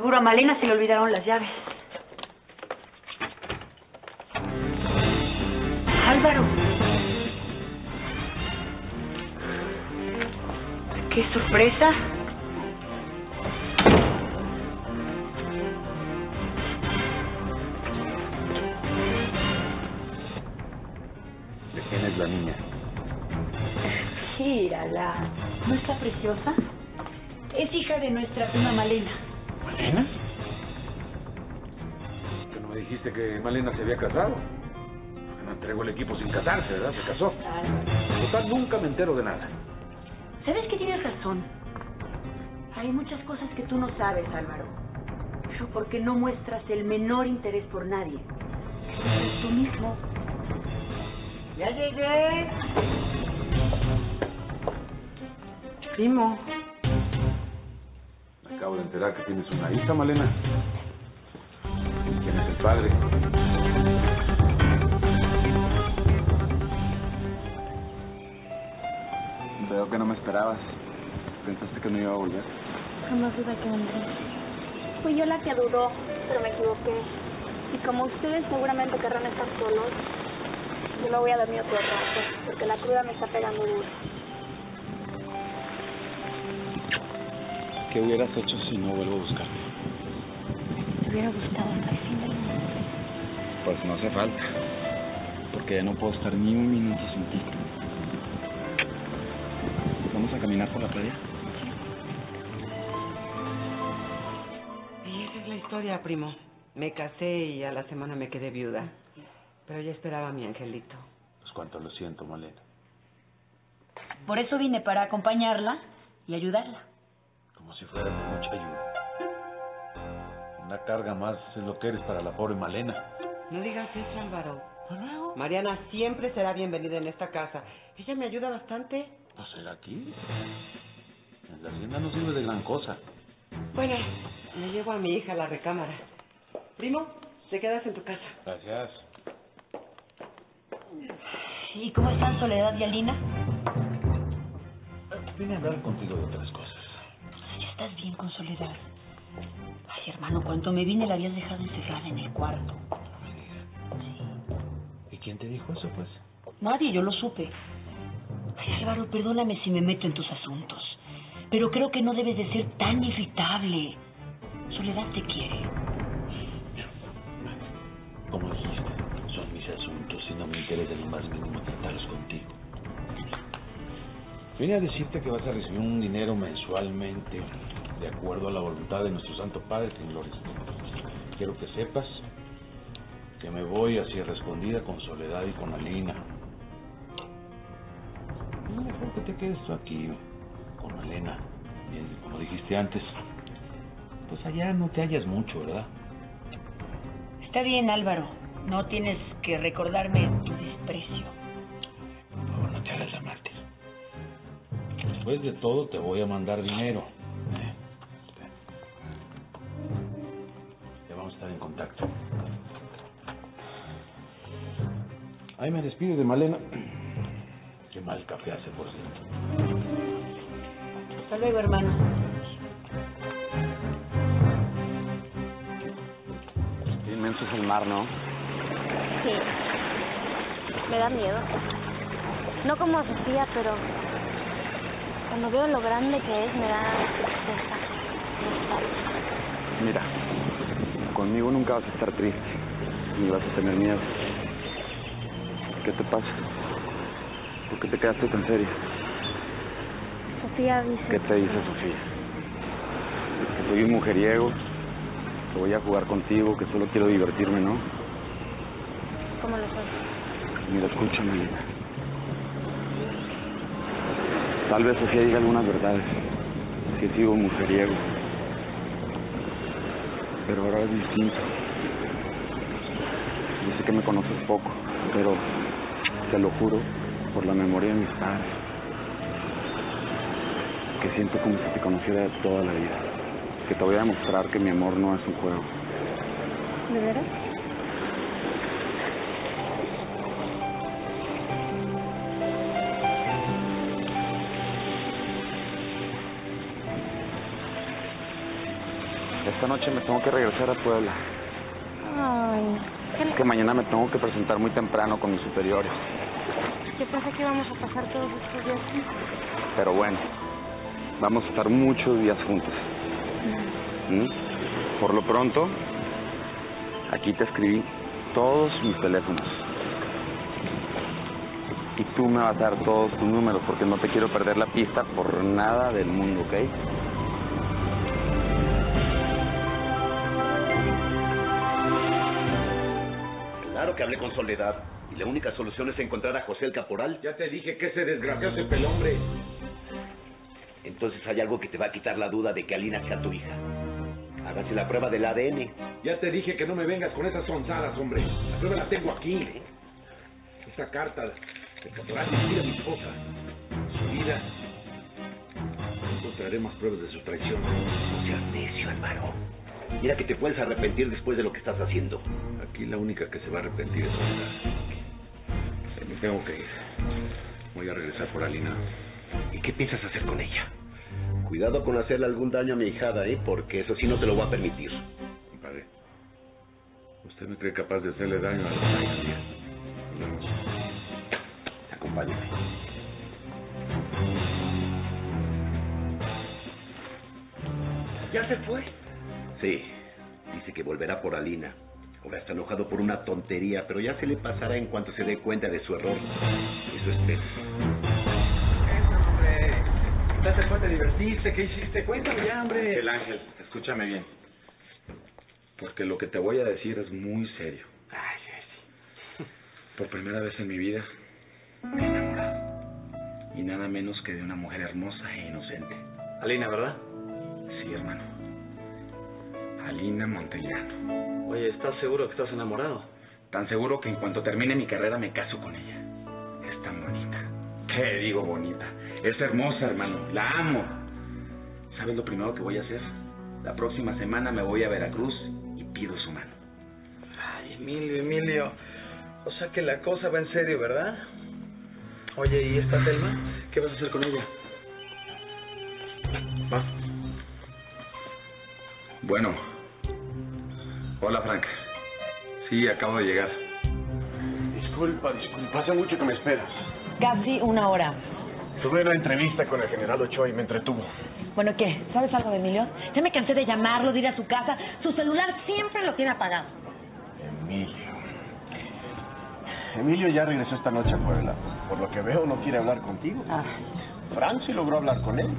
Seguro a Malena se le olvidaron las llaves. Álvaro. ¡Qué sorpresa! ¿De quién es la niña? Mírala. ¿No está preciosa? Es hija de nuestra prima Malena. ¿Malena? Que no me dijiste que Malena se había casado. Me entregó el equipo sin casarse, ¿verdad? Se casó. Total, nunca me entero de nada. ¿Sabes que tienes razón? Hay muchas cosas que tú no sabes, Álvaro. Pero porque no muestras el menor interés por nadie. Tú mismo. ¡Ya llegué! Primo. Acabo de enterar que tienes una hija, Malena. ¿Quién es el padre? Veo que no me esperabas. Pensaste que me iba a volver. Jamás duda que vendré. Fui yo la que dudó, pero me equivoqué. Y como ustedes seguramente querrán estar solos, yo me voy a dormir otro rato, porque la cruda me está pegando duro. ¿Qué hubieras hecho si no vuelvo a buscarte? Me hubiera gustado hasta el fin del mundo. Pues no hace falta. Porque ya no puedo estar ni un minuto sin ti. ¿Vamos a caminar por la playa? Y esa es la historia, primo. Me casé y a la semana me quedé viuda. Pero ya esperaba a mi angelito. Pues cuánto lo siento, Malena. Por eso vine para acompañarla y ayudarla. Como si fuera de mucha ayuda. Una carga más es lo que eres para la pobre Malena. No digas eso, Álvaro. Mariana siempre será bienvenida en esta casa. Ella me ayuda bastante. ¿No será aquí? En la hacienda no sirve de gran cosa. Bueno, me llevo a mi hija a la recámara. Primo, te quedas en tu casa. Gracias. ¿Y cómo están Soledad y Alina? Vine a hablar contigo de otras cosas. Estás bien con Soledad. Ay, hermano, cuando me vine la habías dejado encerrada en el cuarto. ¿Y quién te dijo eso, pues? Nadie, yo lo supe. Ay, Álvaro, perdóname si me meto en tus asuntos. Pero creo que no debes de ser tan irritable. Soledad te quiere. Como dijiste, son mis asuntos y no me interesa ni más mínimo tratarlos contigo. Vine a decirte que vas a recibir un dinero mensualmente de acuerdo a la voluntad de nuestro Santo Padre en gloria. Quiero que sepas que me voy hacia respondida con Soledad y con Alina. Es mejor que te quedes tú aquí con Malena. Bien, como dijiste antes, pues allá no te hallas mucho, ¿verdad? Está bien, Álvaro. No tienes que recordarme tu desprecio. Después de todo, te voy a mandar dinero. Ya vamos a estar en contacto. Ahí me despido de Malena. Qué mal café hace, por cierto. Hasta luego, hermano. Qué inmenso es el mar, ¿no? Sí. Me da miedo. No como Sofía, pero cuando veo lo grande que es, me da tristeza. Mira, conmigo nunca vas a estar triste, ni vas a tener miedo. ¿Qué te pasa? ¿Por qué te quedaste tan seria? Sofía dice... ¿Qué te dice Sofía? Que soy un mujeriego, que voy a jugar contigo, que solo quiero divertirme, ¿no? ¿Cómo lo soy? Mira, escúchame, Lina. Tal vez Sofía diga algunas verdades, que he sido mujeriego. Pero ahora es distinto. Yo sé que me conoces poco, pero te lo juro por la memoria de mis padres, que siento como si te conociera toda la vida. Que te voy a demostrar que mi amor no es un juego. ¿De veras? Esta noche me tengo que regresar a Puebla. Ay, ¿qué, Es que mañana me tengo que presentar muy temprano con mis superiores. yo pensé que íbamos a pasar todos estos días juntos. Pero bueno, vamos a estar muchos días juntos. ¿Mm? Por lo pronto, aquí te escribí todos mis teléfonos. Y tú me vas a dar todos tus números porque no te quiero perder la pista por nada del mundo, ¿ok? Claro que hablé con Soledad. Y la única solución es encontrar a José el Caporal. Ya te dije que ese desgraciado es el hombre. Entonces hay algo que te va a quitar la duda de que Alina sea tu hija. Hágase la prueba del ADN. Ya te dije que no me vengas con esas sonzadas, hombre. La prueba la tengo aquí. Esa carta de caporal a mi esposa. Su vida. Encontraré más pruebas de su traición. No seas necio, Álvaro. Mira que te puedes arrepentir después de lo que estás haciendo. Aquí la única que se va a arrepentir es Soledad. Eh, Me tengo que ir. Voy a regresar por Alina. ¿Y qué piensas hacer con ella? Cuidado con hacerle algún daño a mi hijada, ¿eh? Porque eso sí no te lo voy a permitir. Compadre, ¿usted me cree capaz de hacerle daño a la hija? Nos vemos. Acompáñame. ¿Ya se fue? Sí. Dice que volverá por Alina. Ahora está enojado por una tontería, pero ya se le pasará en cuanto se dé cuenta de su error. Eso espero. hombre. Ya se fue, te divertiste, ¿qué hiciste? Cuéntame ya, hombre. El ángel, escúchame bien. Porque lo que te voy a decir es muy serio. Ay, ay, sí. Por primera vez en mi vida me he enamorado. Y nada menos que de una mujer hermosa e inocente. Alina, ¿verdad? Sí, hermano. Alina Montellano. Oye, ¿estás seguro que estás enamorado? Tan seguro que en cuanto termine mi carrera me caso con ella. Es tan bonita. ¿Qué digo bonita? Es hermosa, hermano. La amo. ¿Sabes lo primero que voy a hacer? La próxima semana me voy a Veracruz y pido su mano. Ay, Emilio, Emilio. O sea que la cosa va en serio, ¿verdad? Oye, ¿y esta Telma? ¿Qué vas a hacer con ella? ¿Va? Bueno. Hola, Frank. Sí, acabo de llegar. Disculpa, disculpa, hace mucho que me esperas. Casi una hora. Tuve una entrevista con el general Ochoa y me entretuvo. Bueno, ¿qué? ¿Sabes algo de Emilio? Ya me cansé de llamarlo, de ir a su casa. Su celular siempre lo tiene apagado. Emilio. Emilio ya regresó esta noche a Puebla. Por lo que veo, no quiere hablar contigo. Ah, Fran sí logró hablar con él.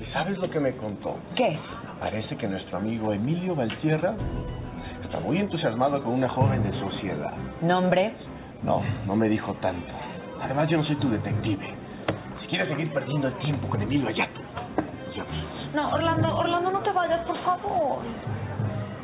¿Y sabes lo que me contó? ¿Qué? Parece que nuestro amigo Emilio Valtierra está muy entusiasmado con una joven de sociedad. ¿Nombre? No, no me dijo tanto. Además, yo no soy tu detective. Si quieres seguir perdiendo el tiempo con Emilio allá, nos vemos. No, Orlando, Orlando, no te vayas, por favor.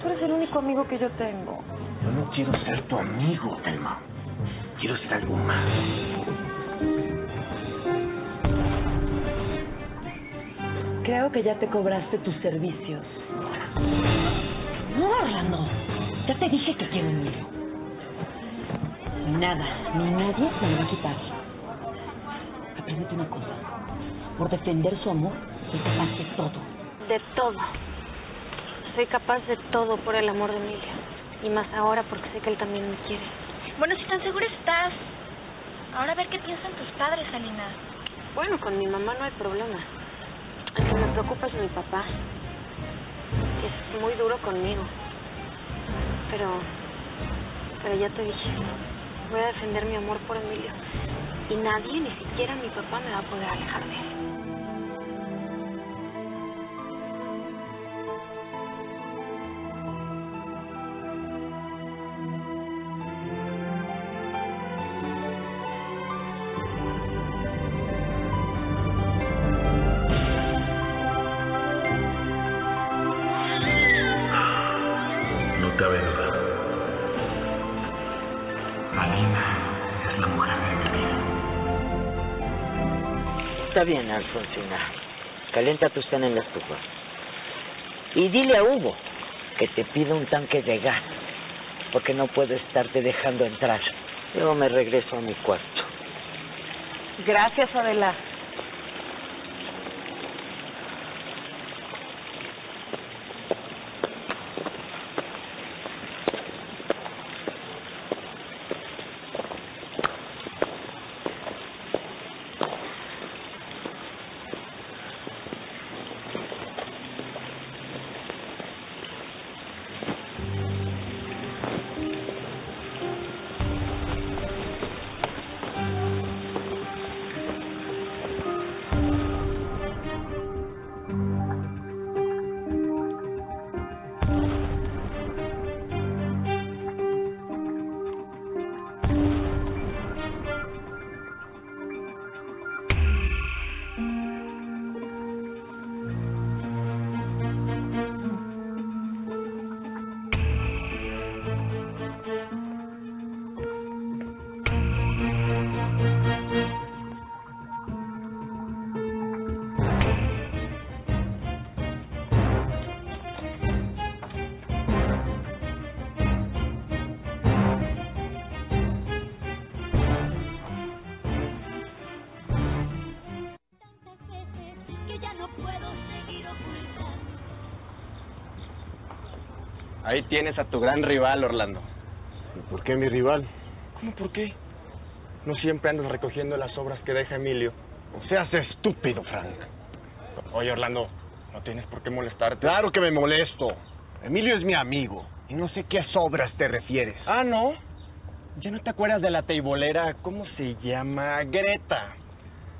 Tú eres el único amigo que yo tengo. Yo no quiero ser tu amigo, Telma. Quiero ser algo más. Creo que ya te cobraste tus servicios. No, Orlando. Ya te dije que quiero un hijo. Nada, ni nadie se me va a quitar. Apréndete una cosa. Por defender su amor, soy capaz de todo. De todo. Soy capaz de todo por el amor de Emilio. Y más ahora porque sé que él también me quiere. Bueno, si tan segura estás. Ahora a ver qué piensan tus padres, Alina. Bueno, con mi mamá no hay problema. El que me preocupa es mi papá. Es muy duro conmigo. Pero, pero ya te dije, voy a defender mi amor por Emilio. Y nadie, ni siquiera mi papá, me va a poder alejar de él. Cabe Está bien, Alfonsina. Calienta tu cena en la estufa. Y dile a Hugo que te pida un tanque de gas, porque no puedo estarte dejando entrar. Luego me regreso a mi cuarto. Gracias, Adela. Ahí tienes a tu gran rival, Orlando. ¿Por qué mi rival? ¿Cómo por qué? No siempre andas recogiendo las obras que deja Emilio. O seas estúpido, Frank. Oye, Orlando, no tienes por qué molestarte. Claro que me molesto. Emilio es mi amigo. Y no sé qué obras te refieres. Ah, ¿no? ¿Ya no te acuerdas de la teibolera? ¿Cómo se llama? Greta.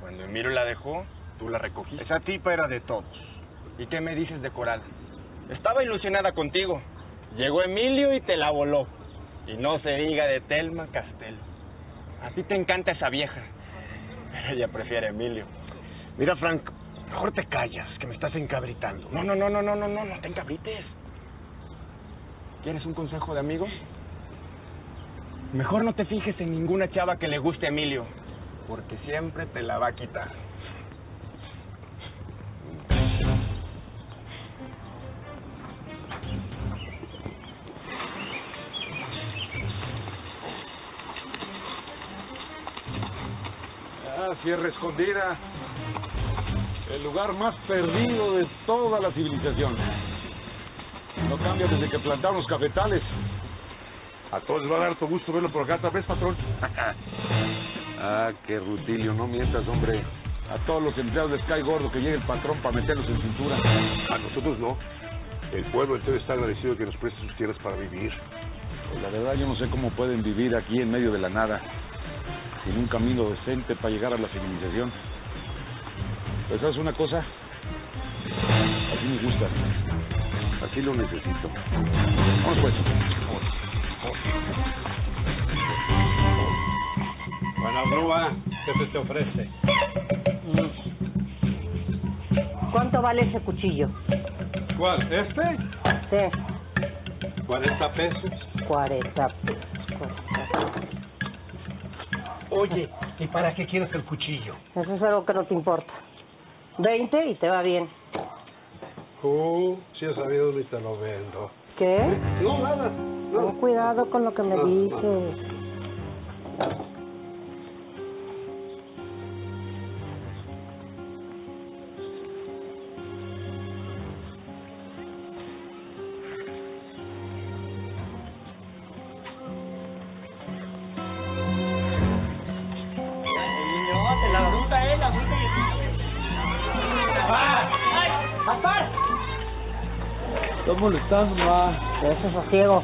Cuando Emilio la dejó, tú la recogiste. Esa tipa era de todos. ¿Y qué me dices de Coral? Estaba ilusionada contigo. Llegó Emilio y te la voló. Y no se diga de Telma Castelo. A ti te encanta esa vieja. Ella prefiere Emilio. Mira, Frank, mejor te callas, que me estás encabritando. No, no, no, no, no, no, no, no te encabrites. ¿Quieres un consejo de amigo? Mejor no te fijes en ninguna chava que le guste a Emilio, porque siempre te la va a quitar. Sierra Escondida. El lugar más perdido de toda la civilización. No cambia desde que plantamos los cafetales. A todos les va a dar tu gusto verlo por acá, ¿tal vez, patrón? ah, qué rutilio, no mientas, hombre. A todos los empleados les cae gordo que llegue el patrón para meterlos en cintura. A nosotros no. El pueblo entero está agradecido que nos preste sus tierras para vivir. Pues la verdad yo no sé cómo pueden vivir aquí en medio de la nada, sin un camino decente para llegar a la civilización. Pues sabes una cosa, así me gusta, así lo necesito. Vamos pues. Buena grúa, ¿qué se te ofrece? ¿Cuánto vale ese cuchillo? ¿Cuál? ¿Este? Sí, 40 pesos. 40. Oye, ¿y para qué quieres el cuchillo? Eso es algo que no te importa. 20 y te va bien. Uh, si he sabido ni te lo vendo. ¿Qué? No, nada. Ten cuidado con lo que me No, no. dices. No, Estás molestando, ma. Eso sosiego.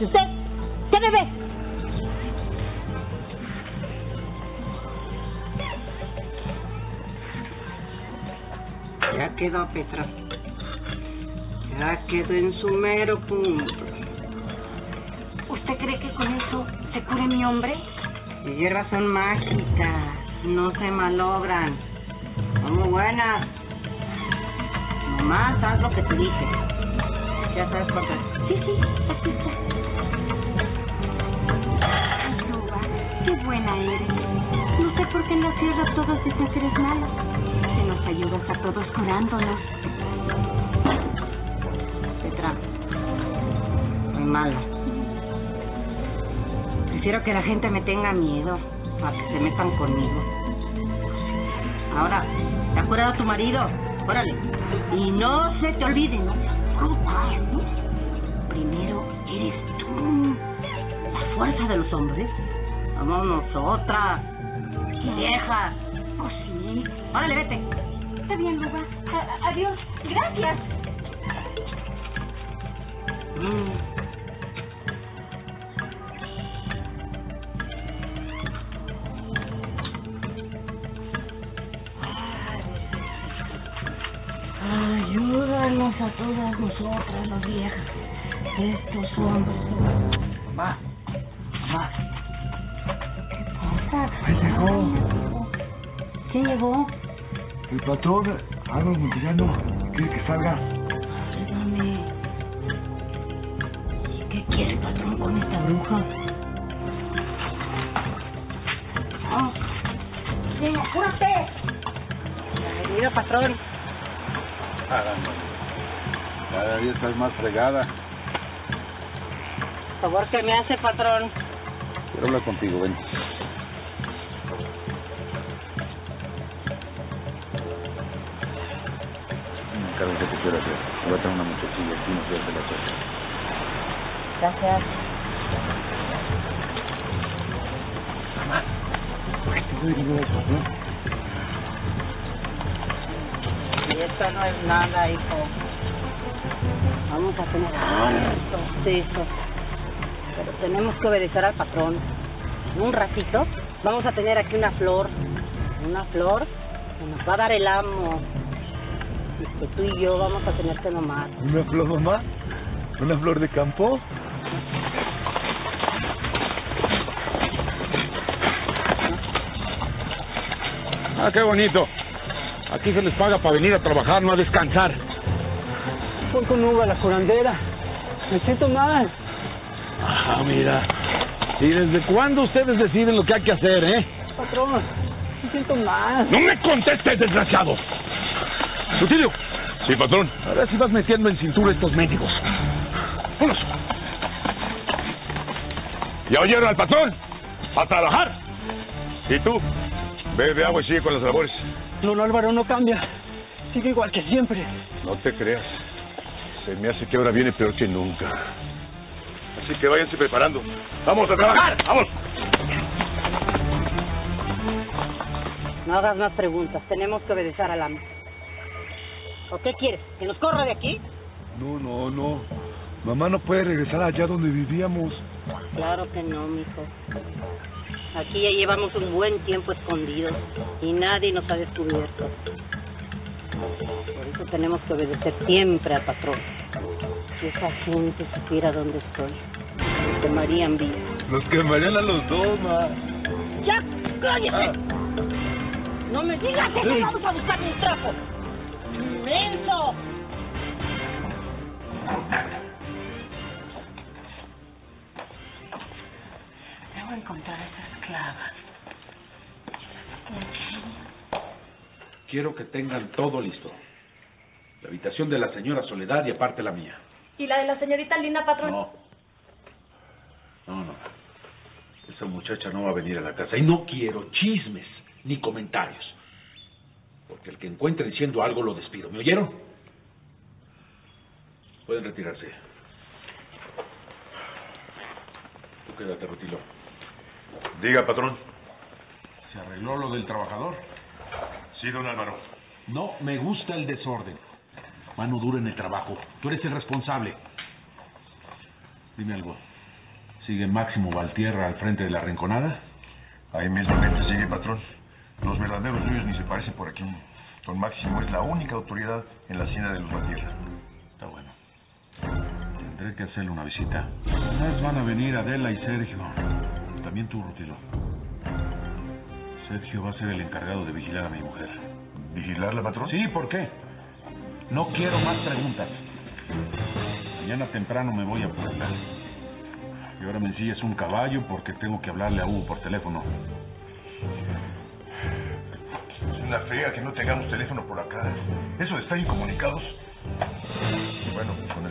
¿Y usted? ¿Qué bebé? Ya quedó Petra. Ya quedó en su mero punto. ¿Usted cree que con eso se cure mi hombre? Las hierbas son mágicas, no se malogran. Son muy buenas. Nomás haz lo que te dije. Ya sabes por qué. Sí, sí, aquí está. Ay, qué buena eres. No sé por qué en la sierra todos dicen que eres mala. Que nos ayudas a todos curándonos. Petra, muy malo. Prefiero que la gente me tenga miedo a que se metan conmigo. Ahora, ¿te acuerdas de tu marido? Órale. Y no se te olvide, ¿no? ¿no? Primero eres tú. La fuerza de los hombres. Somos nosotras. Viejas. Oh, sí. Órale, vete. Está bien, Luba. Adiós. Gracias. Mm. Todas nosotras, las viejas. Estos hombres. Mamá, mamá. ¿Qué llegó. ¿Quién llegó? El patrón, Álvaro Montellano, quiere que salga. Ayúdame. ¿Qué quiere el patrón con esta bruja? ¡Ah! ¡Sí, apúrate! Bienvenido, patrón. Caramba. Cada día estás más fregada. Favor que me hace, patrón. Quiero hablar contigo, ven. Mm, Cálmate. quiero hacer. Voy a traer una muchachilla aquí, no quiero que la toque. Gracias. Mamá, ¿por qué te digo eso, no? Y esto no es nada, hijo. Vamos a tener hartos hijos. Pero tenemos que obedecer al patrón. En un ratito vamos a tener aquí una flor. Una flor que nos va a dar el amo. Y que tú y yo vamos a tener que nomar. ¿Una flor, mamá? ¿Una flor de campo? Ah, qué bonito. Aquí se les paga para venir a trabajar, no a descansar. Fue con uva la curandera. Me siento mal. Ah, mira. ¿Y desde cuándo ustedes deciden lo que hay que hacer, eh? Patrón, me siento mal. ¡No me contestes, desgraciado! Rutilio. Sí, patrón. Ahora sí vas metiendo en cintura estos médicos. ¡Vámonos! ¿Ya oyeron al patrón? ¡A trabajar! ¿Y tú? Bebe agua y sigue con las labores. Don Álvaro no cambia. Sigue igual que siempre. No te creas. Se me hace que ahora viene peor que nunca. Así que váyanse preparando. ¡Vamos a trabajar! ¡Vamos! No hagas más preguntas. Tenemos que obedecer al amo. ¿O qué quieres? ¿Que nos corra de aquí? No, no, no. Mamá no puede regresar allá donde vivíamos. Claro que no, mijo. Aquí ya llevamos un buen tiempo escondidos y nadie nos ha descubierto. Eso tenemos que obedecer siempre al patrón. Si esa gente supiera dónde estoy, me quemarían vivo. Los quemarían a los dos, ma. ¡Ya! ¡Cállate! ¡No me digas que no vamos a buscar un trapo! ¡Inmenso! Debo encontrar a esas clavas. Quiero que tengan todo listo. La habitación de la señora Soledad y aparte la mía. ¿Y la de la señorita Linda, patrón? No. No, no. Esa muchacha no va a venir a la casa. Y no quiero chismes ni comentarios. Porque el que encuentre diciendo algo lo despido. ¿Me oyeron? Pueden retirarse. Tú quédate, Rutilo. Diga, patrón. ¿Se arregló lo del trabajador? Sí, don Álvaro. No me gusta el desorden. Mano dura en el trabajo. Tú eres el responsable. Dime algo. ¿Sigue Máximo Valtierra al frente de la rinconada? Ahí mismamente sigue, patrón. Los verdaderos suyos ni se parecen por aquí. Don Máximo es la única autoridad en la hacienda de los Valtierra. Está bueno. Tendré que hacerle una visita. Además van a venir Adela y Sergio. También tú, Rutilo. Sergio va a ser el encargado de vigilar a mi mujer. ¿Vigilarla, patrón? Sí, ¿por qué? No quiero más preguntas. Mañana temprano me voy a Puebla. Y ahora me ensillas un caballo porque tengo que hablarle a Hugo por teléfono. Es una fea que no tengamos teléfono por acá. Eso de estar incomunicados. Bueno, con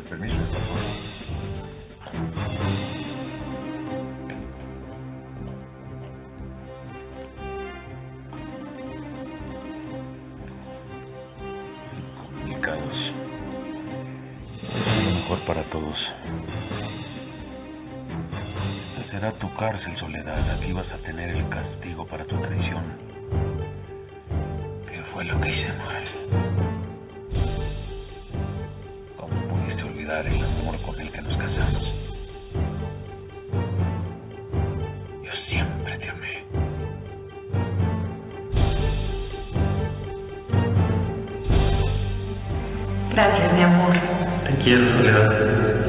Te quiero, Soledad.